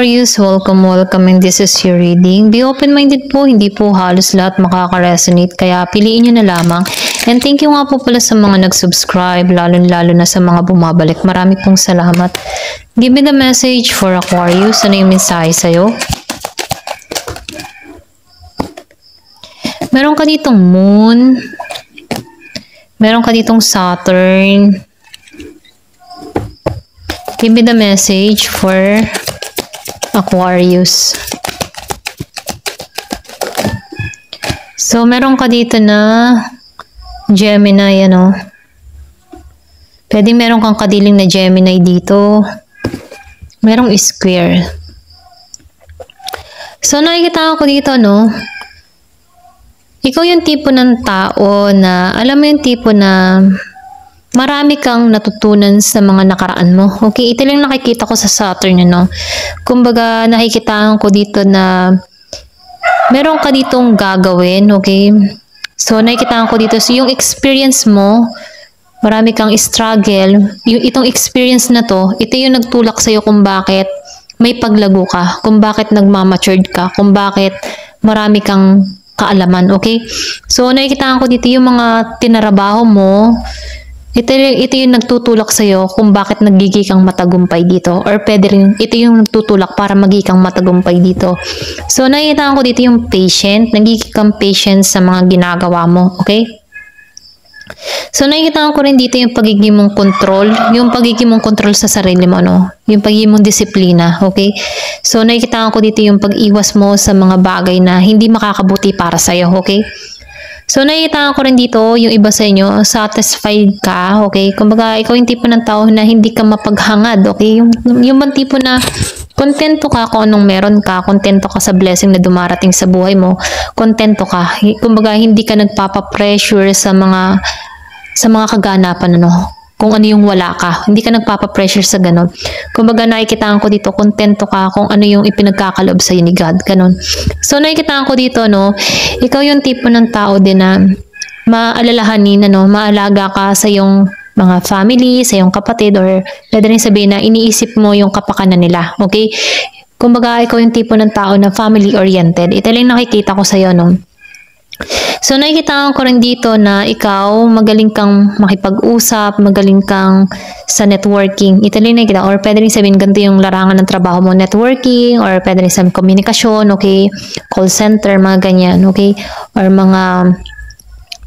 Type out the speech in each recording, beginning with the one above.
Aquarius, welcome, welcome and this is your reading. Be open-minded po, hindi po halos lahat makaka-resonate kaya piliin nyo na lamang. And thank you nga po pala sa mga nag-subscribe, lalo-lalo na sa mga bumabalik. Marami pong salamat. Give me the message for Aquarius. Ano yung mensahe sa'yo? Meron ka ditong moon. Meron ka ditong Saturn. Give me the message for Aquarius. So, meron ka dito na Gemini, ano. Pwede meron kang kadiling na Gemini dito. Merong square. So, nakikita ko dito, no. Ikaw yung tipo ng tao na, alam mo yung tipo na marami kang natutunan sa mga nakaraan mo. Okay, ito lang nakikita ko sa Saturn, no? Kumbaga, nakikita ko dito na meron ka ditong gagawin, okay? So, nakikita ko dito, so yung experience mo, marami kang struggle, yung itong experience na to, ito yung nagtulak sa'yo kung bakit may paglago ka, kung bakit nagmamatured ka, kung bakit marami kang kaalaman, okay? So, nakikita ko dito yung mga tinarabaho mo, ito, ito yung nagtutulak sa'yo kung bakit nagiging kang matagumpay dito. Or pwede rin, ito yung nagtutulak para magiging kang matagumpay dito. So, nakikita ko dito yung patient, nagiging kang patient sa mga ginagawa mo. Okay? So, nakikita ko rin dito yung pagiging mong control, yung pagiging mong control sa sarili mo, no? Yung pagiging mong disiplina, okay? So, nakikita ko dito yung pag-iwas mo sa mga bagay na hindi makakabuti para sa'yo, okay? So, nakikita ko rin dito, yung iba sa inyo, satisfied ka, okay? Kumbaga, ikaw yung tipo ng tao na hindi ka mapaghangad, okay? Yung, yung bang tipo na kontento ka kung anong meron ka, kontento ka sa blessing na dumarating sa buhay mo, kontento ka. Kumbaga, hindi ka nagpapa-pressure sa mga sa mga kaganapan, ano? Kung ano yung wala ka. Hindi ka nagpapa-pressure sa ganun. Kumbaga nakikitaan ko dito, kontento ka kung ano yung ipinagkakalob sa ni God. Ganun. So nakikitaan ko dito, no, ikaw yung tipo ng tao din na maalalahanin, ano, maalaga ka sa yung mga family, sa yung kapatid, or pwede rin sabihin na iniisip mo yung kapakanan nila. Okay? Kumbaga, ikaw yung tipo ng tao na family-oriented. Ito lang nakikita ko sa'yo, no? So nakikita ko rin dito na ikaw magaling kang makipag-usap, magaling kang sa networking. Ito rin nakikita or pwede rin sabihin ganito yung larangan ng trabaho mo, networking or pwede rin sabihin komunikasyon, okay? Call center, mga ganyan, okay? Or mga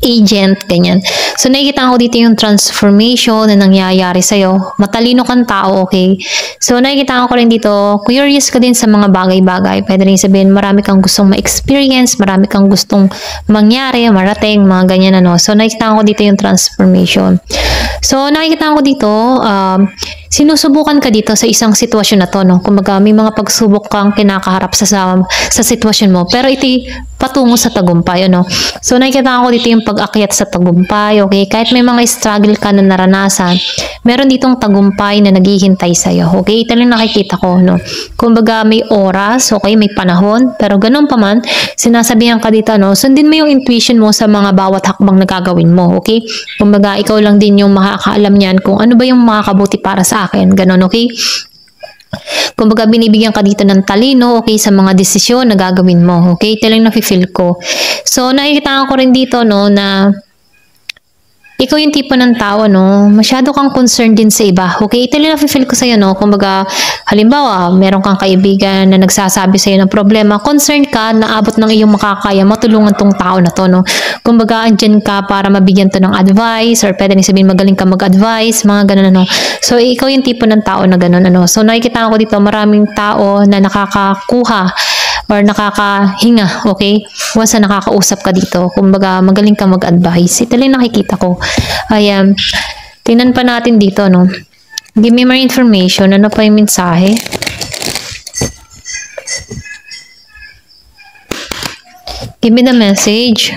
agent, ganyan. So, nakikita ko dito yung transformation na nangyayari sa'yo. Matalino kang tao, okay? So, nakikita ko rin dito, curious ka din sa mga bagay-bagay. Pwede rin sabihin, marami kang gustong ma-experience, marami kang gustong mangyari, marating, mga ganyan, ano. So, nakikita ko dito yung transformation. So, nakikita ko dito, um, sinusubukan ka dito sa isang sitwasyon na to, no? Kumbaga, may mga pagsubok kang kinakaharap sa, sa, sa sitwasyon mo. Pero iti patungo sa tagumpay, ano? So, nakikita ko dito yung pag-akyat sa tagumpay, okay? Kahit may mga struggle ka na naranasan, meron ditong tagumpay na naghihintay sa'yo, okay? Ito lang nakikita ko, no? Kumbaga, may oras, okay? May panahon, pero ganun pa man, sinasabihan ka dito, no? Sundin mo yung intuition mo sa mga bawat hakbang na gagawin mo, okay? Kumbaga, ikaw lang din yung makakaalam niyan kung ano ba yung makakabuti para sa akin, ganun, okay? Kumbaga, binibigyan ka dito ng talino, okay, sa mga desisyon na gagawin mo, okay? Ito lang nafe-feel ko. So, nakikita ko rin dito, no, na ikaw yung tipo ng tao, no? Masyado kang concerned din sa iba. Okay, ito lang feel ko sa'yo, no? Kumbaga, halimbawa, meron kang kaibigan na nagsasabi sa'yo ng problema, concerned ka na abot ng iyong makakaya, matulungan tong tao na to, no? Kumbaga, andyan ka para mabigyan to ng advice or pwede sabihin magaling ka mag-advise, mga ganun, ano. So, ikaw yung tipo ng tao na ganun, ano. So, nakikita ko dito, maraming tao na nakakakuha or nakakahinga, okay? Once na nakakausap ka dito, kumbaga magaling ka mag-advise. Ito lang nakikita ko. Ayan. Tingnan pa natin dito, no? Give me more information. Ano pa yung mensahe? Give me the message.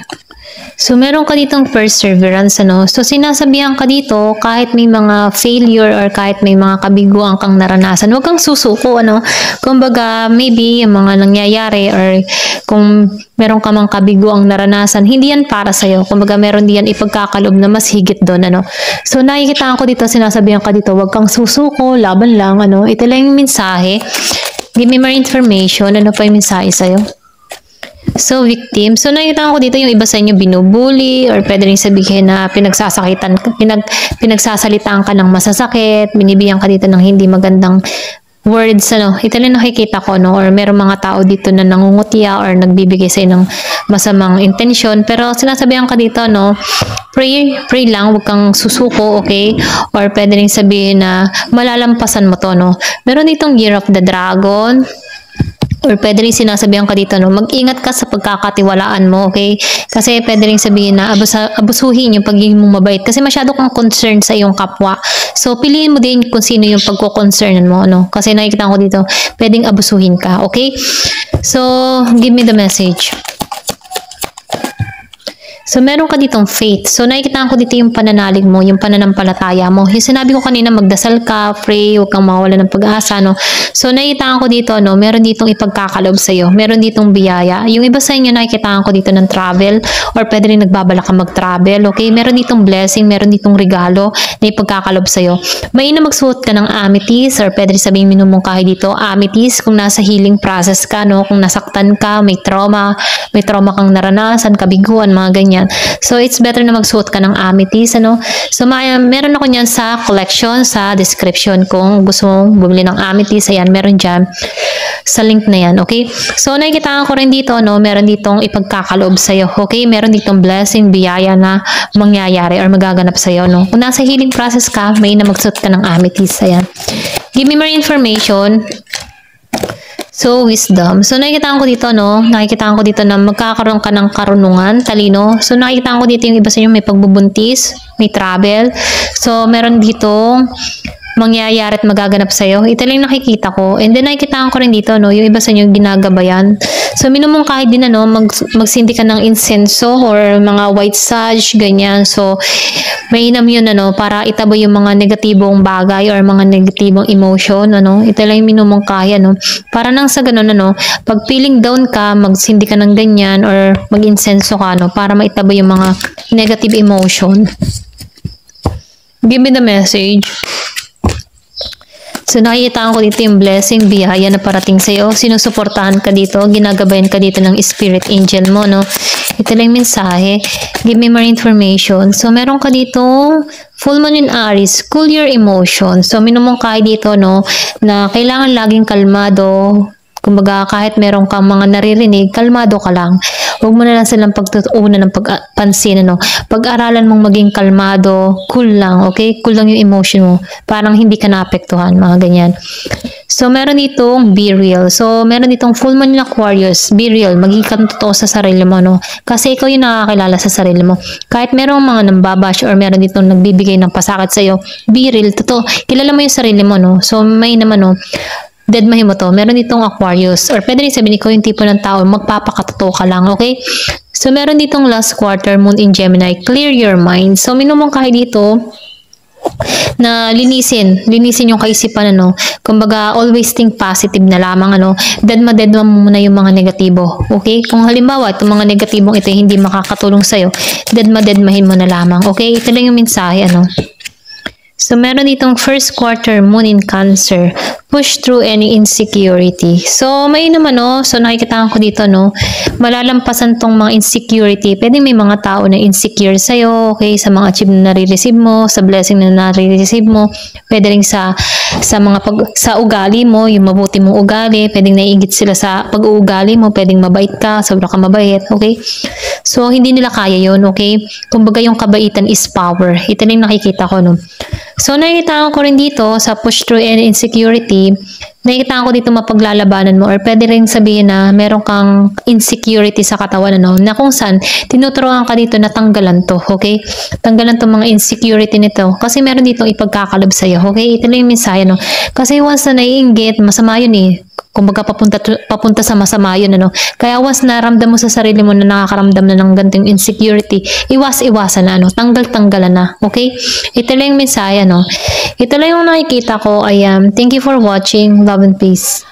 So, meron ka ditong perseverance, ano? So, sinasabihan ka dito, kahit may mga failure or kahit may mga kabiguan kang naranasan, huwag kang susuko, ano? Kumbaga, maybe yung mga nangyayari or kung meron ka mang kabiguang naranasan, hindi yan para sa'yo. Kumbaga, meron diyan ipagkakalob na mas higit doon, ano? So, nakikita ko dito, sinasabihan ka dito, huwag kang susuko, laban lang, ano? Ito lang yung mensahe Give me more information. Ano pa yung mensahe sa'yo? So, victim. So, nakita ko dito yung iba sa inyo binubuli or pwede rin sabihin na pinagsasakitan, pinag, pinagsasalitaan ka ng masasakit, binibigyan ka dito ng hindi magandang words, ano, ito lang nakikita ko, no, or meron mga tao dito na nangungutya or nagbibigay sa ng masamang intention, pero sinasabihan ka dito, no, pray, pray lang, huwag kang susuko, okay, or pwede rin sabihin na malalampasan mo to, no, meron ditong Year of the Dragon, or pwede rin sinasabihan ka dito, no, mag-ingat ka sa pagkakatiwalaan mo, okay? Kasi pwede rin sabihin na abusa, abusuhin yung pagiging mo mabait kasi masyado kang concerned sa iyong kapwa. So, piliin mo din kung sino yung pagko-concernan mo, no? Kasi nakikita ko dito, pwedeng abusuhin ka, okay? So, give me the message. So, meron ka ditong faith. So, nakikita ko dito yung pananalig mo, yung pananampalataya mo. Yung sinabi ko kanina, magdasal ka, pray, huwag kang mawala ng pag-asa, no? So, nakikita ko dito, no, meron ditong ipagkakalob sa'yo. Meron ditong biyaya. Yung iba sa inyo, nakikita ko dito ng travel or pwede rin nagbabala ka mag-travel, okay? Meron ditong blessing, meron ditong regalo na ipagkakalob sa'yo. May na magsuot ka ng amethyst or pwede sabihin minumungkahi dito, amethyst kung nasa healing process ka, no? Kung nasaktan ka, may trauma, may trauma kang naranasan, kabiguan, mga ganyan ganyan. So, it's better na magsuot ka ng amethyst, ano? So, may, meron ako niyan sa collection, sa description. Kung gusto mong bumili ng amethyst, ayan, meron dyan sa link na yan, okay? So, nakikita ko rin dito, no? Meron ditong ipagkakaloob sa'yo, okay? Meron ditong blessing, biyaya na mangyayari or magaganap sa'yo, no? Kung nasa healing process ka, may na magsuot ka ng amethyst, ayan. Give me more information. So, wisdom. So, nakikita ko dito, no? Nakikita ko dito na magkakaroon ka ng karunungan, talino. So, nakikita ko dito yung iba sa inyo may pagbubuntis, may travel. So, meron dito mangyayari at magaganap sa'yo. Ito lang nakikita ko. And then nakikita ko rin dito, no, yung iba sa inyo ginagabayan. So, minimum kahit din, ano, mag, magsindi ka ng insenso or mga white sage, ganyan. So, mainam yun, ano, para itaboy yung mga negatibong bagay or mga negatibong emotion, ano. Ito lang yung minimum kaya, no. Para nang sa ganun, ano, pag feeling down ka, magsindi ka ng ganyan or mag-insenso ka, no, para maitaboy yung mga negative emotion. Give me the message. So nakikita ko dito yung blessing, biyaya na parating sa iyo. Sinusuportahan ka dito, ginagabayan ka dito ng spirit angel mo, no? Ito lang mensahe. Give me more information. So meron ka dito full moon in Aries, cool your emotion. So minumungkay dito, no, na kailangan laging kalmado, Kumbaga, kahit meron kang mga naririnig, kalmado ka lang. Huwag mo na lang silang pagtutuunan ng pagpansin, ano. Pag-aralan mong maging kalmado, cool lang, okay? Cool lang yung emotion mo. Parang hindi ka naapektuhan, mga ganyan. So, meron itong be real. So, meron itong full moon in Aquarius, be real. Maging ka totoo sa sarili mo, no? Kasi ikaw yung nakakilala sa sarili mo. Kahit merong mga nambabash or meron itong nagbibigay ng pasakit sa'yo, be real, totoo. Kilala mo yung sarili mo, no? So, may naman, no? Deadmahin mo to, meron ditong Aquarius or pwede rin sabihin ko yung tipo ng tao, magpapakatotoo ka lang, okay? So, meron ditong last quarter, moon in Gemini, clear your mind. So, minumong kahit dito, na linisin, linisin yung kaisipan ano. Kumbaga always think positive na lamang ano. Dead ma dead mo muna yung mga negatibo. Okay? Kung halimbawa itong mga negatibong ito hindi makakatulong sa iyo, dead ma dead mahin mo na lamang. Okay? Ito lang yung mensahe ano. So, meron ditong first quarter moon in Cancer. Push through any insecurity. So, may naman, no? So, nakikita ko dito, no? Malalampasan tong mga insecurity. Pwede may mga tao na insecure sa'yo, okay? Sa mga achieve na nare-receive mo, sa blessing na nare-receive mo. Pwede rin sa, sa mga pag, sa ugali mo, yung mabuti mong ugali. Pwedeng naiingit sila sa pag-uugali mo. Pwedeng mabait ka, sobra ka mabait, okay? So, hindi nila kaya yon okay? Kumbaga, yung kabaitan is power. Ito lang nakikita ko, no? So, nakikita ko rin dito sa push through and insecurity, nakikita ko dito mapaglalabanan mo or pwede rin sabihin na meron kang insecurity sa katawan ano, na kung saan tinuturuan ka dito na tanggalan to, okay? Tanggalan to mga insecurity nito kasi meron dito ipagkakalab sa'yo, okay? Ito lang yung mensahe, no? Kasi once na naiinggit, masama yun eh kumbaga papunta papunta sa masama yun ano. Kaya once naramdam mo sa sarili mo na nakakaramdam na ng ganitong insecurity iwas-iwasan na ano. Tanggal-tanggalan na okay? Ito lang yung mensahe no ito lang yung nakikita ko. Ay um, thank you for watching. Love and peace